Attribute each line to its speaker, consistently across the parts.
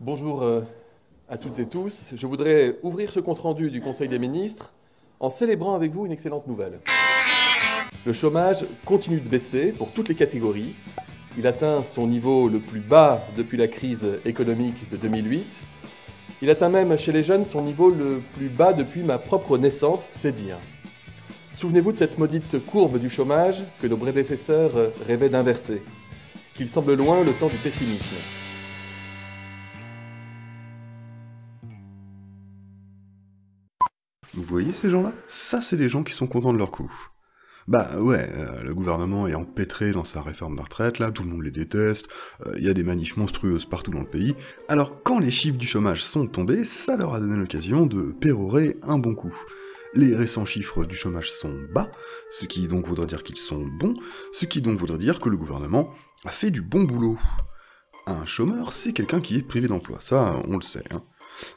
Speaker 1: Bonjour euh, à toutes et tous. Je voudrais ouvrir ce compte-rendu du Conseil des ministres en célébrant avec vous une excellente nouvelle. Le chômage continue de baisser pour toutes les catégories. Il atteint son niveau le plus bas depuis la crise économique de 2008. Il atteint même chez les jeunes son niveau le plus bas depuis ma propre naissance, c'est dire. Souvenez-vous de cette maudite courbe du chômage que nos prédécesseurs rêvaient d'inverser, qu'il semble loin le temps du pessimisme.
Speaker 2: Voyez ces gens-là? Ça, c'est des gens qui sont contents de leur coup. Bah ouais, euh, le gouvernement est empêtré dans sa réforme de retraite, là, tout le monde les déteste, euh, il y a des manifs monstrueuses partout dans le pays. Alors quand les chiffres du chômage sont tombés, ça leur a donné l'occasion de pérorer un bon coup. Les récents chiffres du chômage sont bas, ce qui donc voudrait dire qu'ils sont bons, ce qui donc voudrait dire que le gouvernement a fait du bon boulot. Un chômeur, c'est quelqu'un qui est privé d'emploi, ça on le sait. Hein.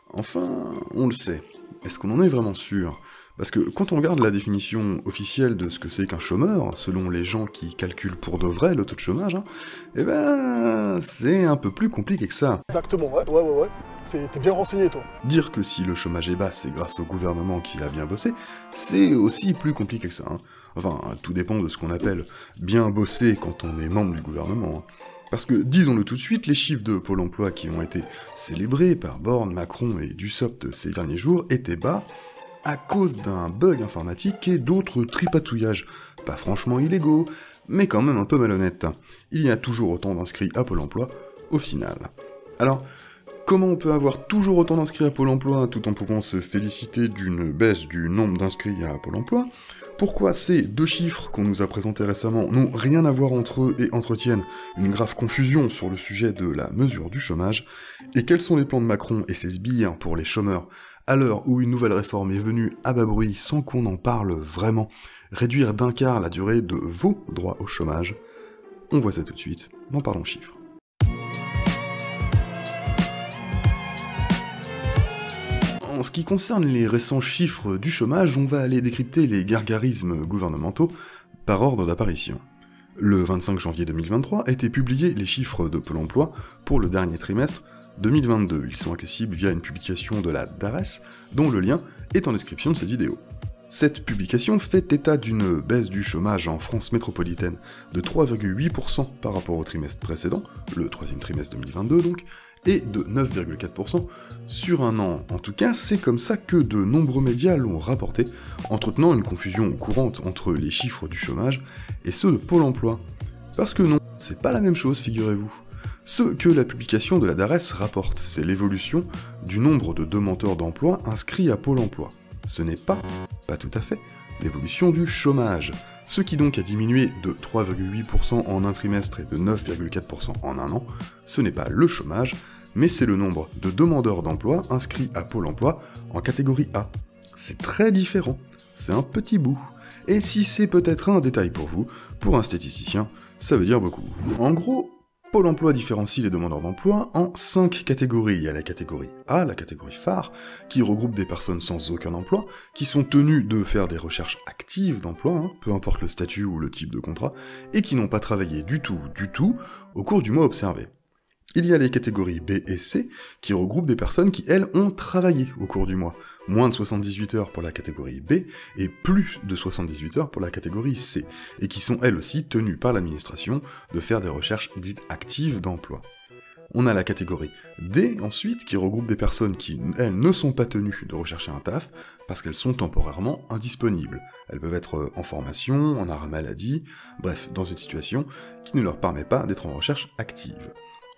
Speaker 2: Enfin, on le sait. Est-ce qu'on en est vraiment sûr? Parce que quand on regarde la définition officielle de ce que c'est qu'un chômeur, selon les gens qui calculent pour de vrai le taux de chômage, hein, eh ben, c'est un peu plus compliqué que ça.
Speaker 3: Exactement, ouais, ouais, ouais, ouais. T'es bien renseigné, toi.
Speaker 2: Dire que si le chômage est bas, c'est grâce au gouvernement qui a bien bossé, c'est aussi plus compliqué que ça. Hein. Enfin, tout dépend de ce qu'on appelle bien bosser quand on est membre du gouvernement. Hein. Parce que, disons-le tout de suite, les chiffres de Pôle emploi qui ont été célébrés par Borne, Macron et Dussopt ces derniers jours étaient bas, à cause d'un bug informatique et d'autres tripatouillages, pas franchement illégaux, mais quand même un peu malhonnêtes. Il y a toujours autant d'inscrits à Pôle emploi, au final. Alors, comment on peut avoir toujours autant d'inscrits à Pôle emploi tout en pouvant se féliciter d'une baisse du nombre d'inscrits à Pôle emploi? Pourquoi ces deux chiffres qu'on nous a présentés récemment n'ont rien à voir entre eux et entretiennent une grave confusion sur le sujet de la mesure du chômage, et quels sont les plans de Macron et ses sbires pour les chômeurs à l'heure où une nouvelle réforme est venue à bas bruit sans qu'on en parle vraiment, réduire d'un quart la durée de vos droits au chômage? On voit ça tout de suite, en parlons chiffres. En ce qui concerne les récents chiffres du chômage, on va aller décrypter les gargarismes gouvernementaux par ordre d'apparition. Le 25 janvier 2023 étaient publiés les chiffres de Pôle emploi pour le dernier trimestre 2022. Ils sont accessibles via une publication de la DARES, dont le lien est en description de cette vidéo. Cette publication fait état d'une baisse du chômage en France métropolitaine de 3,8% par rapport au trimestre précédent, le troisième trimestre 2022 donc, et de 9,4% sur un an. En tout cas, c'est comme ça que de nombreux médias l'ont rapporté, entretenant une confusion courante entre les chiffres du chômage et ceux de Pôle emploi. Parce que non, c'est pas la même chose, figurez-vous. Ce que la publication de la DARES rapporte, c'est l'évolution du nombre de demandeurs d'emploi inscrits à Pôle emploi ce n'est pas, pas tout à fait, l'évolution du chômage, ce qui donc a diminué de 3,8% en un trimestre et de 9,4% en un an, ce n'est pas le chômage, mais c'est le nombre de demandeurs d'emploi inscrits à Pôle emploi en catégorie A. C'est très différent, c'est un petit bout. Et si c'est peut-être un détail pour vous, pour un statisticien, ça veut dire beaucoup. En gros, Pôle emploi différencie les demandeurs d'emploi en 5 catégories. Il y a la catégorie A, la catégorie phare, qui regroupe des personnes sans aucun emploi, qui sont tenues de faire des recherches actives d'emploi, hein, peu importe le statut ou le type de contrat, et qui n'ont pas travaillé du tout, du tout, au cours du mois observé. Il y a les catégories B et C, qui regroupent des personnes qui, elles, ont travaillé au cours du mois. Moins de 78 heures pour la catégorie B, et plus de 78 heures pour la catégorie C, et qui sont elles aussi tenues par l'administration de faire des recherches dites actives d'emploi. On a la catégorie D ensuite, qui regroupe des personnes qui, elles, ne sont pas tenues de rechercher un taf, parce qu'elles sont temporairement indisponibles. Elles peuvent être en formation, en arrêt maladie, bref, dans une situation qui ne leur permet pas d'être en recherche active.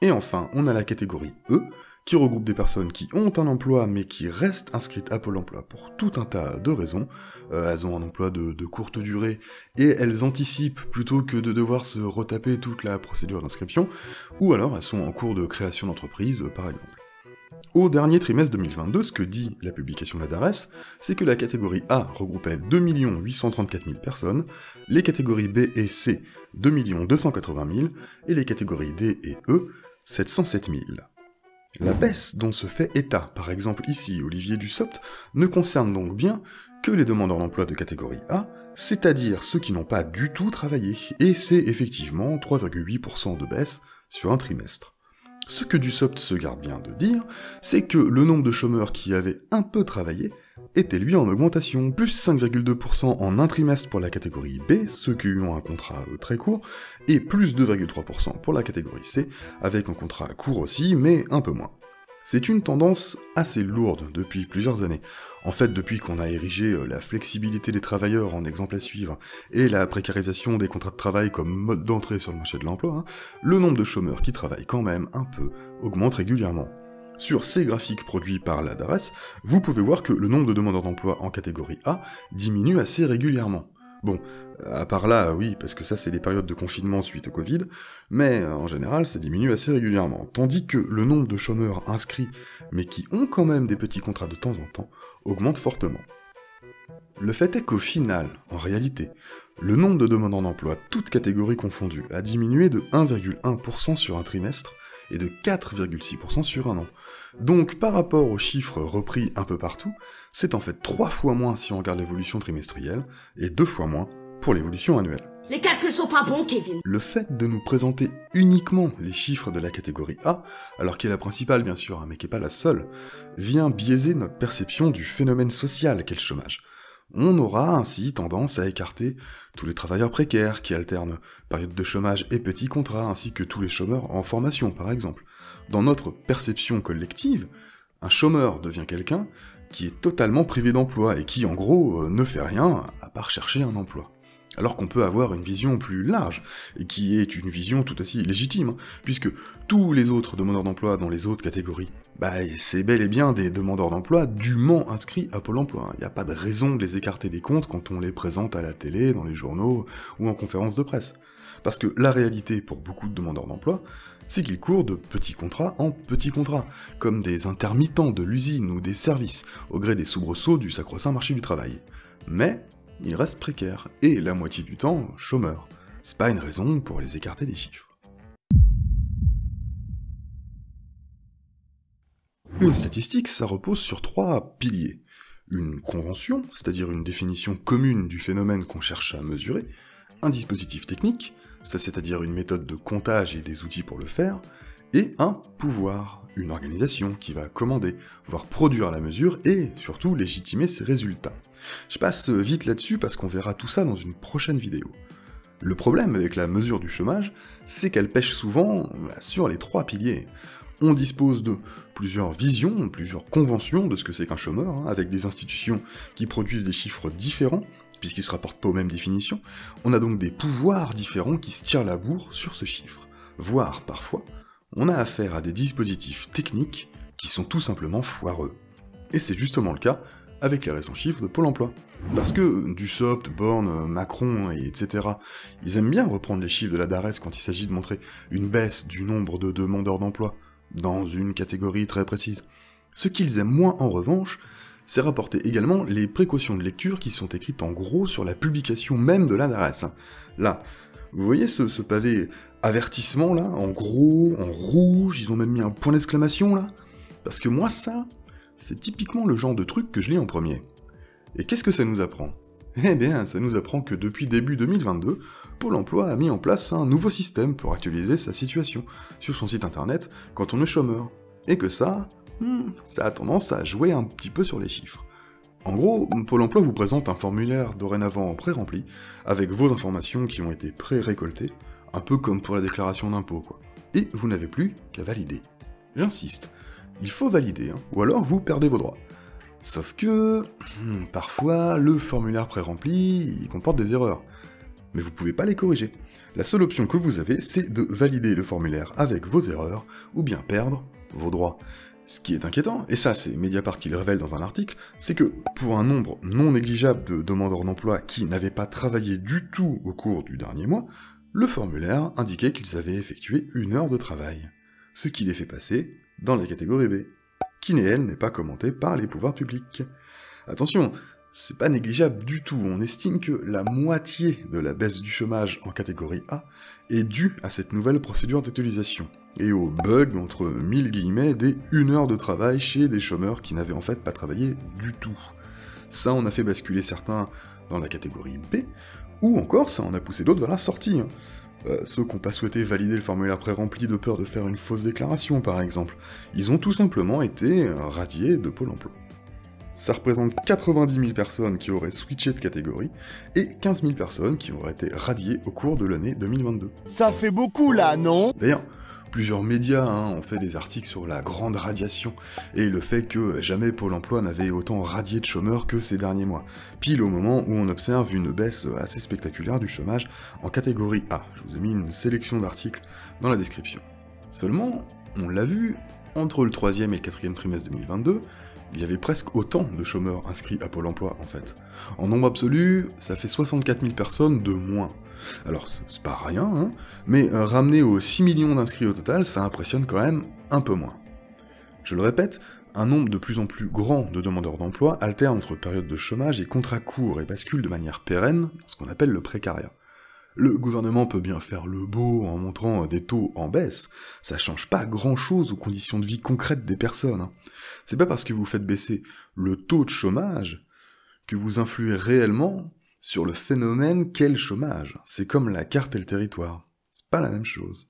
Speaker 2: Et enfin, on a la catégorie E, qui regroupe des personnes qui ont un emploi mais qui restent inscrites à Pôle emploi pour tout un tas de raisons. Euh, elles ont un emploi de, courte durée et elles anticipent plutôt que de devoir se retaper toute la procédure d'inscription, ou alors elles sont en cours de création d'entreprise par exemple. Au dernier trimestre 2022, ce que dit la publication de la DARES, c'est que la catégorie A regroupait 2 834 000 personnes, les catégories B et C 2 280 000, et les catégories D et E 707 000. La baisse dont se fait état, par exemple ici Olivier Dussopt, ne concerne donc bien que les demandeurs d'emploi de catégorie A, c'est-à-dire ceux qui n'ont pas du tout travaillé, et c'est effectivement 3,8% de baisse sur un trimestre. Ce que Dussopt se garde bien de dire, c'est que le nombre de chômeurs qui avaient un peu travaillé était lui en augmentation, plus 5,2% en un trimestre pour la catégorie B, ceux qui ont un contrat euh, très court, et plus 2,3% pour la catégorie C, avec un contrat court aussi, mais un peu moins. C'est une tendance assez lourde depuis plusieurs années. En fait, depuis qu'on a érigé euh, la flexibilité des travailleurs en exemple à suivre et la précarisation des contrats de travail comme mode d'entrée sur le marché de l'emploi, hein, le nombre de chômeurs qui travaillent quand même un peu augmente régulièrement. Sur ces graphiques produits par la DARES, vous pouvez voir que le nombre de demandeurs d'emploi en catégorie A diminue assez régulièrement. Bon, à part là, oui, parce que ça c'est les périodes de confinement suite au Covid, mais euh, en général ça diminue assez régulièrement, tandis que le nombre de chômeurs inscrits, mais qui ont quand même des petits contrats de temps en temps, augmente fortement. Le fait est qu'au final, en réalité, le nombre de demandeurs d'emploi, toutes catégories confondues, a diminué de 1,1% sur un trimestre et de 4,6% sur un an. Donc par rapport aux chiffres repris un peu partout, c'est en fait 3 fois moins si on regarde l'évolution trimestrielle, et 2 fois moins pour l'évolution annuelle.
Speaker 4: Les calculs sont pas bons, Kevin.
Speaker 2: Le fait de nous présenter uniquement les chiffres de la catégorie A, alors qui est la principale bien sûr, hein, mais qui n'est pas la seule, vient biaiser notre perception du phénomène social qu'est le chômage. On aura ainsi tendance à écarter tous les travailleurs précaires qui alternent période de chômage et petits contrats, ainsi que tous les chômeurs en formation par exemple. Dans notre perception collective, un chômeur devient quelqu'un qui est totalement privé d'emploi et qui en gros euh, ne fait rien à part chercher un emploi. Alors qu'on peut avoir une vision plus large, et qui est une vision tout aussi légitime, hein, puisque tous les autres demandeurs d'emploi dans les autres catégories, bah c'est bel et bien des demandeurs d'emploi dûment inscrits à Pôle emploi. Il n'y a pas de raison de les écarter des comptes quand on les présente à la télé, dans les journaux ou en conférences de presse. Parce que la réalité pour beaucoup de demandeurs d'emploi, c'est qu'ils courent de petits contrats en petits contrats, comme des intermittents de l'usine ou des services, au gré des soubresauts du sacro-saint marché du travail. Mais ils restent précaires, et la moitié du temps, chômeurs. C'est pas une raison pour les écarter des chiffres. Une statistique, ça repose sur trois piliers. Une convention, c'est-à-dire une définition commune du phénomène qu'on cherche à mesurer, un dispositif technique, c'est-à-dire une méthode de comptage et des outils pour le faire, et un pouvoir, une organisation qui va commander, voire produire la mesure et surtout légitimer ses résultats. Je passe vite là-dessus parce qu'on verra tout ça dans une prochaine vidéo. Le problème avec la mesure du chômage, c'est qu'elle pêche souvent bah, sur les trois piliers. On dispose de plusieurs visions, plusieurs conventions de ce que c'est qu'un chômeur, hein, avec des institutions qui produisent des chiffres différents, puisqu'ils ne se rapportent pas aux mêmes définitions, on a donc des pouvoirs différents qui se tirent la bourre sur ce chiffre, voire parfois, on a affaire à des dispositifs techniques qui sont tout simplement foireux. Et c'est justement le cas avec les récents chiffres de Pôle emploi. Parce que Dussopt, Borne, Macron, et etc., ils aiment bien reprendre les chiffres de la DARES quand il s'agit de montrer une baisse du nombre de demandeurs d'emploi, dans une catégorie très précise. Ce qu'ils aiment moins en revanche, c'est rapporter également les précautions de lecture qui sont écrites en gros sur la publication même de la DARES. Là, vous voyez ce, pavé avertissement là, en gros, en rouge, ils ont même mis un point d'exclamation là Parce que moi ça, c'est typiquement le genre de truc que je lis en premier. Et qu'est-ce que ça nous apprend? Eh bien, ça nous apprend que depuis début 2022, Pôle emploi a mis en place un nouveau système pour actualiser sa situation sur son site internet quand on est chômeur. Et que ça, Hmm, ça a tendance à jouer un petit peu sur les chiffres. En gros, Pôle emploi vous présente un formulaire dorénavant pré-rempli, avec vos informations qui ont été pré-récoltées, un peu comme pour la déclaration d'impôt, quoi. Et vous n'avez plus qu'à valider. J'insiste, il faut valider, hein, ou alors vous perdez vos droits. Sauf que, hmm, parfois, le formulaire pré-rempli, il comporte des erreurs. Mais vous pouvez pas les corriger. La seule option que vous avez, c'est de valider le formulaire avec vos erreurs, ou bien perdre vos droits. Ce qui est inquiétant, et ça c'est Mediapart qui le révèle dans un article, c'est que pour un nombre non négligeable de demandeurs d'emploi qui n'avaient pas travaillé du tout au cours du dernier mois, le formulaire indiquait qu'ils avaient effectué une heure de travail. Ce qui les fait passer dans la catégorie B, qui elle n'est pas commentée par les pouvoirs publics. Attention, c'est pas négligeable du tout, on estime que la moitié de la baisse du chômage en catégorie A est due à cette nouvelle procédure d'utilisation, et au bug entre mille guillemets des une heure de travail chez des chômeurs qui n'avaient en fait pas travaillé du tout. Ça on a fait basculer certains dans la catégorie B, Ou encore, ça en a poussé d'autres vers la sortie. Hein. Euh, ceux qui n'ont pas souhaité valider le formulaire pré-rempli de peur de faire une fausse déclaration, par exemple. Ils ont tout simplement été euh, radiés de Pôle emploi. Ça représente 90 000 personnes qui auraient switché de catégorie et 15 000 personnes qui auraient été radiées au cours de l'année 2022.
Speaker 5: Ça fait beaucoup là, non?
Speaker 2: D'ailleurs, Plusieurs médias hein, ont fait des articles sur la grande radiation et le fait que jamais Pôle emploi n'avait autant radié de chômeurs que ces derniers mois, pile au moment où on observe une baisse assez spectaculaire du chômage en catégorie A. Je vous ai mis une sélection d'articles dans la description. Seulement, on l'a vu, entre le troisième et le quatrième trimestre 2022, il y avait presque autant de chômeurs inscrits à Pôle emploi en fait. En nombre absolu, ça fait 64 000 personnes de moins. Alors, c'est pas rien, hein, mais euh, ramené aux 6 millions d'inscrits au total, ça impressionne quand même un peu moins. Je le répète, un nombre de plus en plus grand de demandeurs d'emploi alterne entre période de chômage et contrats courts et bascule de manière pérenne ce qu'on appelle le précariat. Le gouvernement peut bien faire le beau en montrant des taux en baisse, ça change pas grand chose aux conditions de vie concrètes des personnes. Hein. C'est pas parce que vous faites baisser le taux de chômage que vous influez réellement sur le phénomène qu'est le chômage. C'est comme la carte et le territoire. C'est pas la même chose.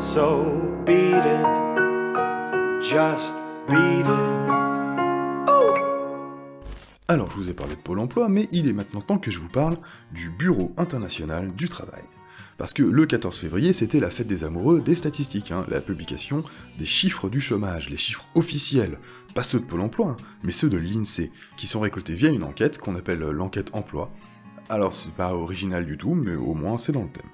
Speaker 2: So beat it. Just beat it. Alors, je vous ai parlé de Pôle emploi, mais il est maintenant temps que je vous parle du Bureau international du travail. Parce que le 14 février, c'était la fête des amoureux des statistiques, hein, la publication des chiffres du chômage, les chiffres officiels, pas ceux de Pôle emploi, hein, mais ceux de l'INSEE, qui sont récoltés via une enquête qu'on appelle l'enquête emploi. Alors, c'est pas original du tout, mais au moins c'est dans le thème.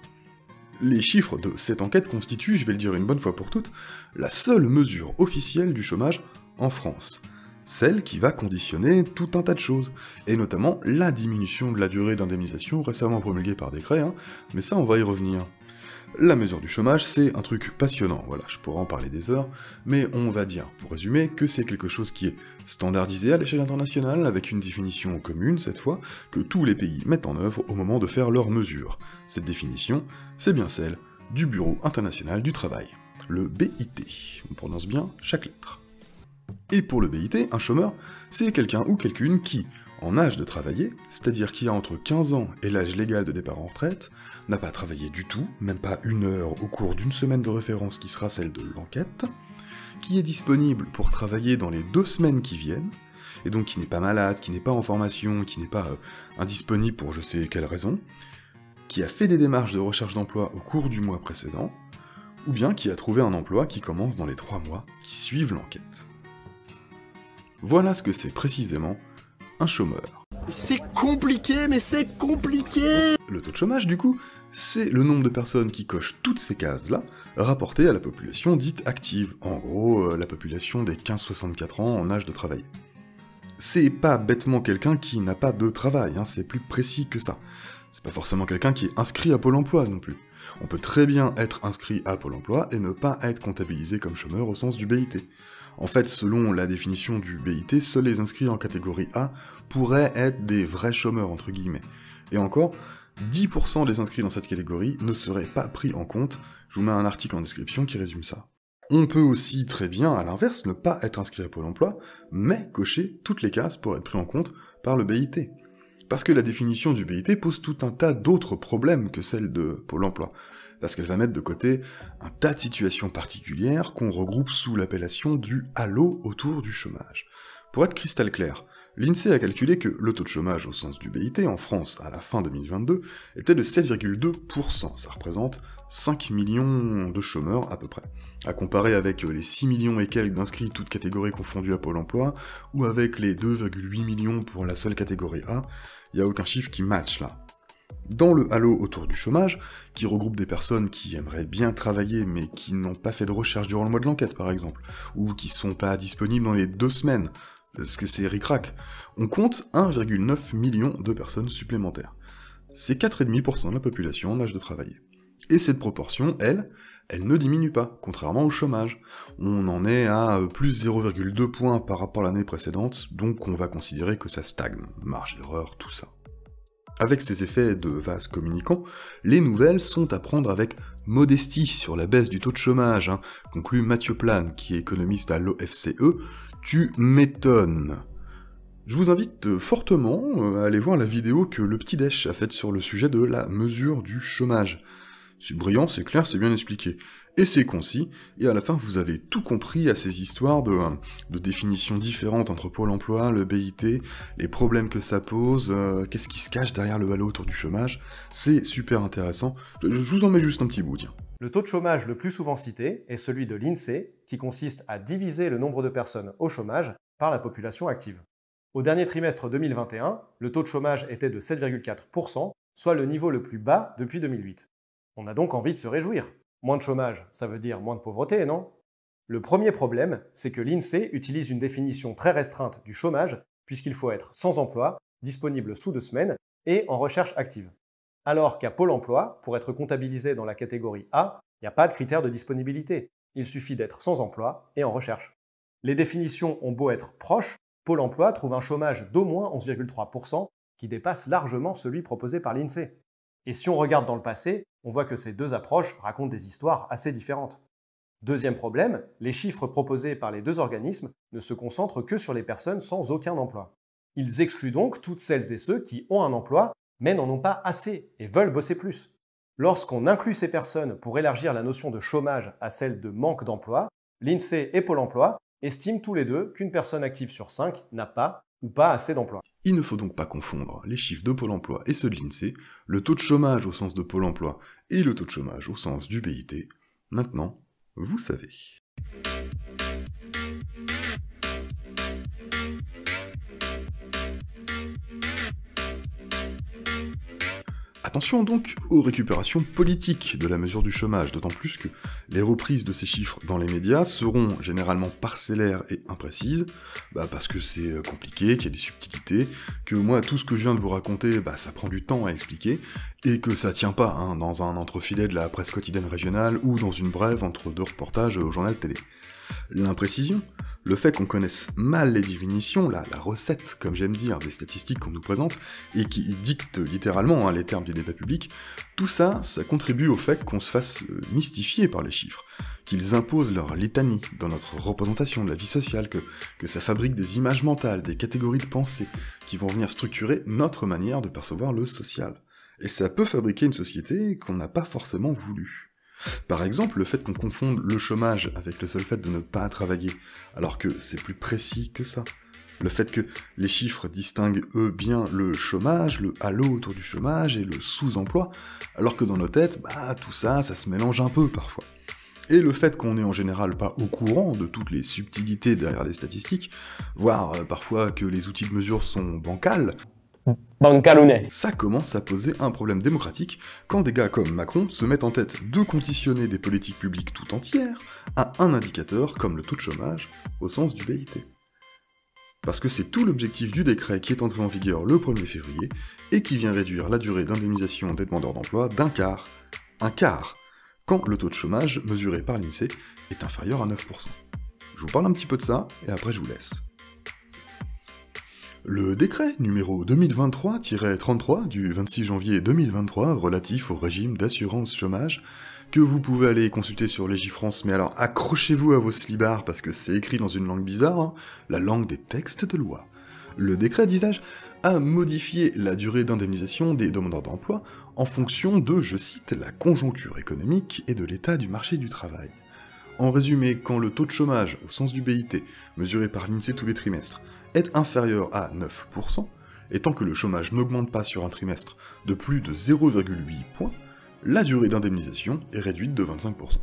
Speaker 2: Les chiffres de cette enquête constituent, je vais le dire une bonne fois pour toutes, la seule mesure officielle du chômage en France celle qui va conditionner tout un tas de choses, et notamment la diminution de la durée d'indemnisation récemment promulguée par décret, hein, mais ça on va y revenir. La mesure du chômage, c'est un truc passionnant, voilà, je pourrais en parler des heures, mais on va dire, pour résumer, que c'est quelque chose qui est standardisé à l'échelle internationale, avec une définition commune cette fois, que tous les pays mettent en œuvre au moment de faire leurs mesures. Cette définition, c'est bien celle du Bureau international du travail, le BIT. On prononce bien chaque lettre. Et pour le BIT, un chômeur, c'est quelqu'un ou quelqu'une qui, en âge de travailler, c'est-à-dire qui a entre 15 ans et l'âge légal de départ en retraite, n'a pas travaillé du tout, même pas une heure au cours d'une semaine de référence qui sera celle de l'enquête, qui est disponible pour travailler dans les deux semaines qui viennent, et donc qui n'est pas malade, qui n'est pas en formation, qui n'est pas euh, indisponible pour je sais quelle raison, qui a fait des démarches de recherche d'emploi au cours du mois précédent, ou bien qui a trouvé un emploi qui commence dans les trois mois qui suivent l'enquête. Voilà ce que c'est précisément un chômeur.
Speaker 5: C'est compliqué, mais c'est compliqué
Speaker 2: Le taux de chômage, du coup, c'est le nombre de personnes qui cochent toutes ces cases-là, rapporté à la population dite active, en gros, euh, la population des 15-64 ans en âge de travailler. C'est pas bêtement quelqu'un qui n'a pas de travail, hein, c'est plus précis que ça. C'est pas forcément quelqu'un qui est inscrit à Pôle emploi non plus. On peut très bien être inscrit à Pôle emploi et ne pas être comptabilisé comme chômeur au sens du BIT. En fait, selon la définition du BIT, seuls les inscrits en catégorie A pourraient être des vrais chômeurs, entre guillemets. Et encore, 10% des inscrits dans cette catégorie ne seraient pas pris en compte, je vous mets un article en description qui résume ça. On peut aussi très bien, à l'inverse, ne pas être inscrit à Pôle emploi, mais cocher toutes les cases pour être pris en compte par le BIT. Parce que la définition du BIT pose tout un tas d'autres problèmes que celle de Pôle emploi. Parce qu'elle va mettre de côté un tas de situations particulières qu'on regroupe sous l'appellation du halo autour du chômage. Pour être cristal clair, l'INSEE a calculé que le taux de chômage au sens du BIT en France à la fin 2022 était de 7,2%, ça représente 5 millions de chômeurs à peu près. À comparer avec les 6 millions et quelques d'inscrits toutes catégories confondues à Pôle emploi, ou avec les 2,8 millions pour la seule catégorie A, il n'y a aucun chiffre qui match là. Dans le halo autour du chômage, qui regroupe des personnes qui aimeraient bien travailler mais qui n'ont pas fait de recherche durant le mois de l'enquête par exemple, ou qui sont pas disponibles dans les deux semaines, parce que c'est ric on compte 1,9 million de personnes supplémentaires. C'est 4,5% de la population en âge de travailler. Et cette proportion, elle, elle ne diminue pas, contrairement au chômage. On en est à euh, plus 0,2 points par rapport à l'année précédente, donc on va considérer que ça stagne, marge d'erreur, tout ça. Avec ces effets de vase communicant, les nouvelles sont à prendre avec modestie sur la baisse du taux de chômage, hein, conclut Mathieu Plane, qui est économiste à l'OFCE. Tu m'étonnes. Je vous invite euh, fortement euh, à aller voir la vidéo que le petit Dèche a faite sur le sujet de la mesure du chômage. C'est brillant, c'est clair, c'est bien expliqué. Et c'est concis, et à la fin vous avez tout compris à ces histoires de, euh, définitions différentes entre Pôle emploi, le BIT, les problèmes que ça pose, qu'est-ce qui se cache derrière le halo autour du chômage. C'est super intéressant. Je, je vous en mets juste un petit bout, tiens.
Speaker 6: Le taux de chômage le plus souvent cité est celui de l'INSEE, qui consiste à diviser le nombre de personnes au chômage par la population active. Au dernier trimestre 2021, le taux de chômage était de 7,4%, soit le niveau le plus bas depuis 2008. On a donc envie de se réjouir. Moins de chômage, ça veut dire moins de pauvreté, non? Le premier problème, c'est que l'INSEE utilise une définition très restreinte du chômage, puisqu'il faut être sans emploi, disponible sous deux semaines et en recherche active. Alors qu'à Pôle emploi, pour être comptabilisé dans la catégorie A, il n'y a pas de critère de disponibilité. Il suffit d'être sans emploi et en recherche. Les définitions ont beau être proches, Pôle emploi trouve un chômage d'au moins 11,3%, qui dépasse largement celui proposé par l'INSEE. Et si on regarde dans le passé, on voit que ces deux approches racontent des histoires assez différentes. Deuxième problème, les chiffres proposés par les deux organismes ne se concentrent que sur les personnes sans aucun emploi. Ils excluent donc toutes celles et ceux qui ont un emploi mais n'en ont pas assez et veulent bosser plus. Lorsqu'on inclut ces personnes pour élargir la notion de chômage à celle de manque d'emploi, l'INSEE et Pôle emploi estiment tous les deux qu'une personne active sur 5 n'a pas
Speaker 2: Il ne faut donc pas confondre les chiffres de Pôle emploi et ceux de l'INSEE, le taux de chômage au sens de Pôle emploi et le taux de chômage au sens du BIT. Maintenant, vous savez. Attention donc aux récupérations politiques de la mesure du chômage, d'autant plus que les reprises de ces chiffres dans les médias seront généralement parcellaires et imprécises, bah parce que c'est euh, compliqué, qu'il y a des subtilités, que moi tout ce que je viens de vous raconter, bah ça prend du temps à expliquer, et que ça tient pas hein, dans un entrefilet de la presse quotidienne régionale ou dans une brève entre deux reportages au journal télé. L'imprécision, le fait qu'on connaisse mal les définitions, la, recette, comme j'aime dire, des statistiques qu'on nous présente, et qui dicte littéralement hein, les termes du débat public, tout ça, ça contribue au fait qu'on se fasse euh, mystifier par les chiffres, qu'ils imposent leur litanie dans notre représentation de la vie sociale, que ça fabrique des images mentales, des catégories de pensée, qui vont venir structurer notre manière de percevoir le social. Et ça peut fabriquer une société qu'on n'a pas forcément voulu. Par exemple, le fait qu'on confonde le chômage avec le seul fait de ne pas travailler, alors que c'est plus précis que ça. Le fait que les chiffres distinguent eux bien le chômage, le halo autour du chômage et le sous-emploi, alors que dans nos têtes, bah tout ça, ça se mélange un peu parfois. Et le fait qu'on n'est en général pas au courant de toutes les subtilités derrière les statistiques, voire euh, parfois que les outils de mesure sont bancals, ça commence à poser un problème démocratique quand des gars comme Macron se mettent en tête de conditionner des politiques publiques tout entières à un indicateur comme le taux de chômage au sens du BIT. Parce que c'est tout l'objectif du décret qui est entré en vigueur le 1er février et qui vient réduire la durée d'indemnisation des demandeurs d'emploi d'un quart, un quart, quand le taux de chômage mesuré par l'INSEE est inférieur à 9%. Je vous parle un petit peu de ça et après je vous laisse. Le décret numéro 2023-33 du 26 janvier 2023 relatif au régime d'assurance chômage, que vous pouvez aller consulter sur Légifrance, mais alors accrochez-vous à vos slibards parce que c'est écrit dans une langue bizarre, hein, la langue des textes de loi. Le décret, disais-je, a modifié la durée d'indemnisation des demandeurs d'emploi en fonction de, je cite, la conjoncture économique et de l'état du marché du travail. En résumé, quand le taux de chômage, au sens du BIT, mesuré par l'INSEE tous les trimestres, est inférieur à 9%, et tant que le chômage n'augmente pas sur un trimestre de plus de 0,8 points, la durée d'indemnisation est réduite de 25%.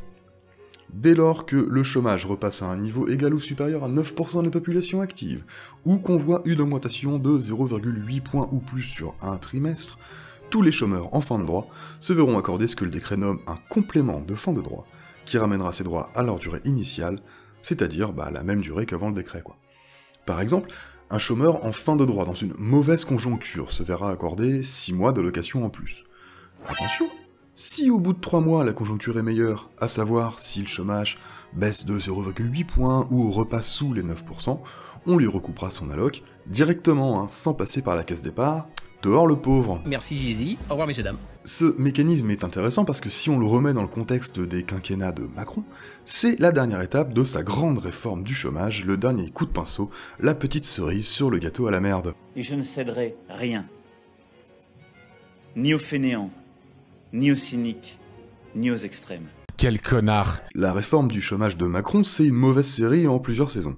Speaker 2: Dès lors que le chômage repasse à un niveau égal ou supérieur à 9% de la population active, ou qu'on voit une augmentation de 0,8 points ou plus sur un trimestre, tous les chômeurs en fin de droit se verront accorder ce que le décret nomme un complément de fin de droit, qui ramènera ces droits à leur durée initiale, c'est-à-dire bah, la même durée qu'avant le décret. Par exemple, un chômeur en fin de droit dans une mauvaise conjoncture se verra accorder 6 mois d'allocation en plus. Attention, si au bout de 3 mois la conjoncture est meilleure, à savoir si le chômage baisse de 0,8 points ou repasse sous les 9%, on lui recoupera son alloc directement, hein, sans passer par la caisse départ, dehors le pauvre.
Speaker 7: Merci Zizi, au revoir messieurs dames.
Speaker 2: Ce mécanisme est intéressant parce que si on le remet dans le contexte des quinquennats de Macron, c'est la dernière étape de sa grande réforme du chômage, le dernier coup de pinceau, la petite cerise sur le gâteau à la merde.
Speaker 8: Et je ne céderai rien. Ni aux fainéants, ni aux cyniques, ni aux extrêmes.
Speaker 9: Quel connard
Speaker 2: La réforme du chômage de Macron, c'est une mauvaise série en plusieurs saisons.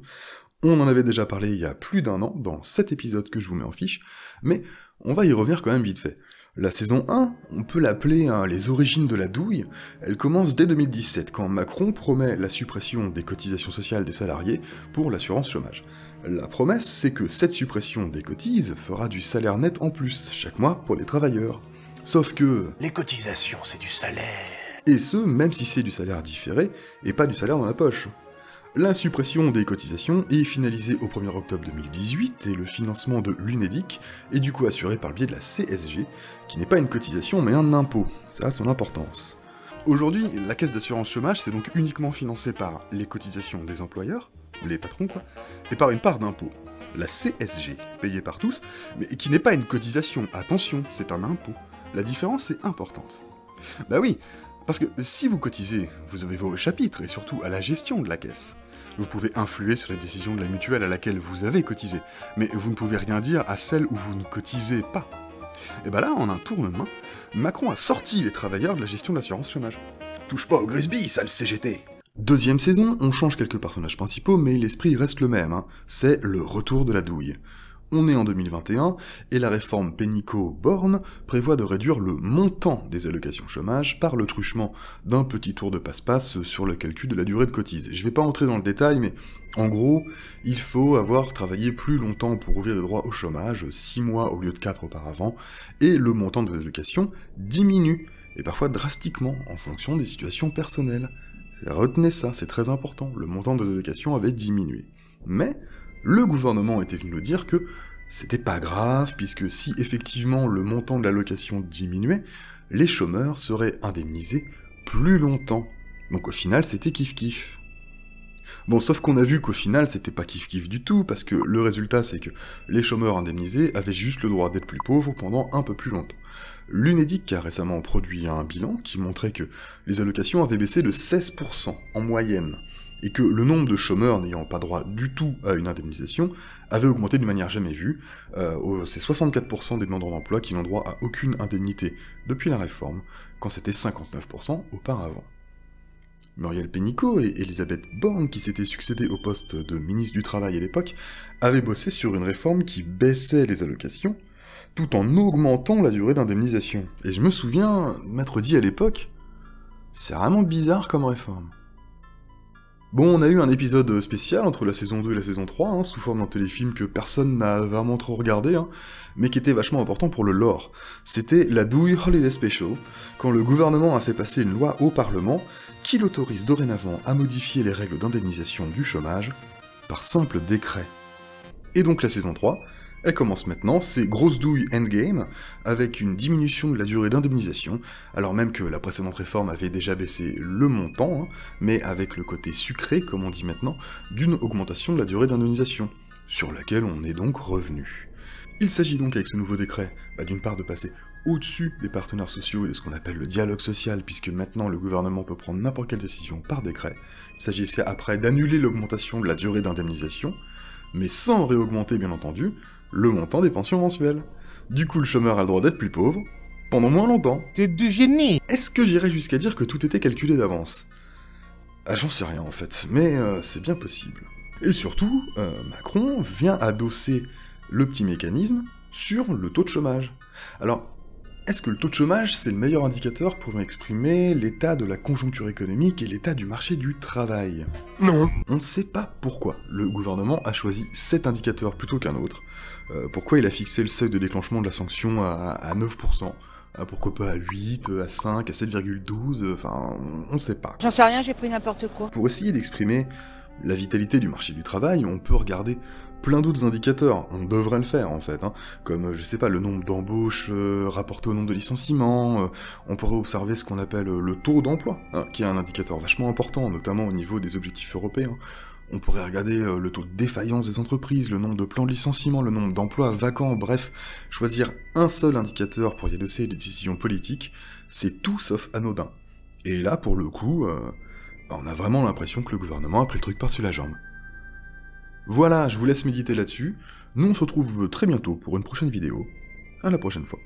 Speaker 2: On en avait déjà parlé il y a plus d'un an, dans cet épisode que je vous mets en fiche, mais on va y revenir quand même vite fait. La saison 1, on peut l'appeler hein, les origines de la douille, elle commence dès 2017, quand Macron promet la suppression des cotisations sociales des salariés pour l'assurance chômage. La promesse, c'est que cette suppression des cotises fera du salaire net en plus, chaque mois, pour les travailleurs. Sauf que...
Speaker 10: Les cotisations, c'est du salaire.
Speaker 2: Et ce, même si c'est du salaire différé, et pas du salaire dans la poche. La suppression des cotisations est finalisée au 1er octobre 2018 et le financement de l'UNEDIC est du coup assuré par le biais de la CSG, qui n'est pas une cotisation mais un impôt, ça a son importance. Aujourd'hui, la caisse d'assurance chômage c'est donc uniquement financée par les cotisations des employeurs, les patrons quoi, et par une part d'impôt, la CSG, payée par tous, mais qui n'est pas une cotisation, attention, c'est un impôt. La différence est importante. Bah oui, parce que si vous cotisez, vous avez vos chapitres et surtout à la gestion de la caisse. Vous pouvez influer sur les décisions de la mutuelle à laquelle vous avez cotisé, mais vous ne pouvez rien dire à celle où vous ne cotisez pas. Et bah là, en un tour de main, Macron a sorti les travailleurs de la gestion de l'assurance chômage. Touche pas au Grisby, sale CGT Deuxième saison, on change quelques personnages principaux, mais l'esprit reste le même, hein. c'est le retour de la douille. On est en 2021 et la réforme Pénicaud-Borne prévoit de réduire le montant des allocations chômage par le truchement d'un petit tour de passe-passe sur le calcul de la durée de cotise. Je vais pas entrer dans le détail, mais en gros, il faut avoir travaillé plus longtemps pour ouvrir les droits au chômage, 6 mois au lieu de 4 auparavant, et le montant des allocations diminue, et parfois drastiquement en fonction des situations personnelles. Retenez ça, c'est très important, le montant des allocations avait diminué. Mais, le gouvernement était venu nous dire que c'était pas grave, puisque si effectivement le montant de l'allocation diminuait, les chômeurs seraient indemnisés plus longtemps. Donc au final, c'était kiff-kiff. Bon, sauf qu'on a vu qu'au final, c'était pas kiff-kiff du tout, parce que le résultat, c'est que les chômeurs indemnisés avaient juste le droit d'être plus pauvres pendant un peu plus longtemps. L'UNEDIC a récemment produit un bilan qui montrait que les allocations avaient baissé de 16% en moyenne et que le nombre de chômeurs n'ayant pas droit du tout à une indemnisation avait augmenté d'une manière jamais vue. Euh, c'est 64% des demandeurs d'emploi qui n'ont droit à aucune indemnité depuis la réforme, quand c'était 59% auparavant. Muriel Pénicaud et Elisabeth Borne, qui s'étaient succédés au poste de ministre du Travail à l'époque, avaient bossé sur une réforme qui baissait les allocations, tout en augmentant la durée d'indemnisation. Et je me souviens m'être dit à l'époque, c'est vraiment bizarre comme réforme. Bon, on a eu un épisode spécial entre la saison 2 et la saison 3, hein, sous forme d'un téléfilm que personne n'a vraiment trop regardé, hein, mais qui était vachement important pour le lore. C'était la douille Holiday Special, quand le gouvernement a fait passer une loi au Parlement qui l'autorise dorénavant à modifier les règles d'indemnisation du chômage par simple décret. Et donc la saison 3, elle commence maintenant, c'est grosse douille endgame, avec une diminution de la durée d'indemnisation, alors même que la précédente réforme avait déjà baissé le montant, hein, mais avec le côté sucré, comme on dit maintenant, d'une augmentation de la durée d'indemnisation, sur laquelle on est donc revenu. Il s'agit donc avec ce nouveau décret, bah, d'une part de passer au-dessus des partenaires sociaux et de ce qu'on appelle le dialogue social, puisque maintenant le gouvernement peut prendre n'importe quelle décision par décret. Il s'agissait après d'annuler l'augmentation de la durée d'indemnisation, mais sans réaugmenter bien entendu le montant des pensions mensuelles. Du coup, le chômeur a le droit d'être plus pauvre, pendant moins longtemps.
Speaker 9: C'est du génie
Speaker 2: Est-ce que j'irais jusqu'à dire que tout était calculé d'avance? Ah, J'en sais rien en fait, mais euh, c'est bien possible. Et surtout, euh, Macron vient adosser le petit mécanisme sur le taux de chômage. Alors, est-ce que le taux de chômage, c'est le meilleur indicateur pour exprimer l'état de la conjoncture économique et l'état du marché du travail?
Speaker 3: Non.
Speaker 2: On ne sait pas pourquoi le gouvernement a choisi cet indicateur plutôt qu'un autre. Euh, pourquoi il a fixé le seuil de déclenchement de la sanction à, à 9% ah, pourquoi pas à 8, à 5, à 7,12, enfin, on sait pas.
Speaker 11: J'en sais rien, j'ai pris n'importe quoi.
Speaker 2: Pour essayer d'exprimer la vitalité du marché du travail, on peut regarder plein d'autres indicateurs, on devrait le faire en fait, hein. comme je sais pas le nombre d'embauches euh, rapporté au nombre de licenciements, euh, on pourrait observer ce qu'on appelle euh, le taux d'emploi, hein, qui est un indicateur vachement important, notamment au niveau des objectifs européens. On pourrait regarder euh, le taux de défaillance des entreprises, le nombre de plans de licenciement, le nombre d'emplois vacants, bref, choisir un seul indicateur pour y adosser des décisions politiques, c'est tout sauf anodin. Et là, pour le coup, euh, bah, on a vraiment l'impression que le gouvernement a pris le truc par-dessus la jambe. Voilà, je vous laisse méditer là-dessus. Nous, on se retrouve très bientôt pour une prochaine vidéo. À la prochaine fois.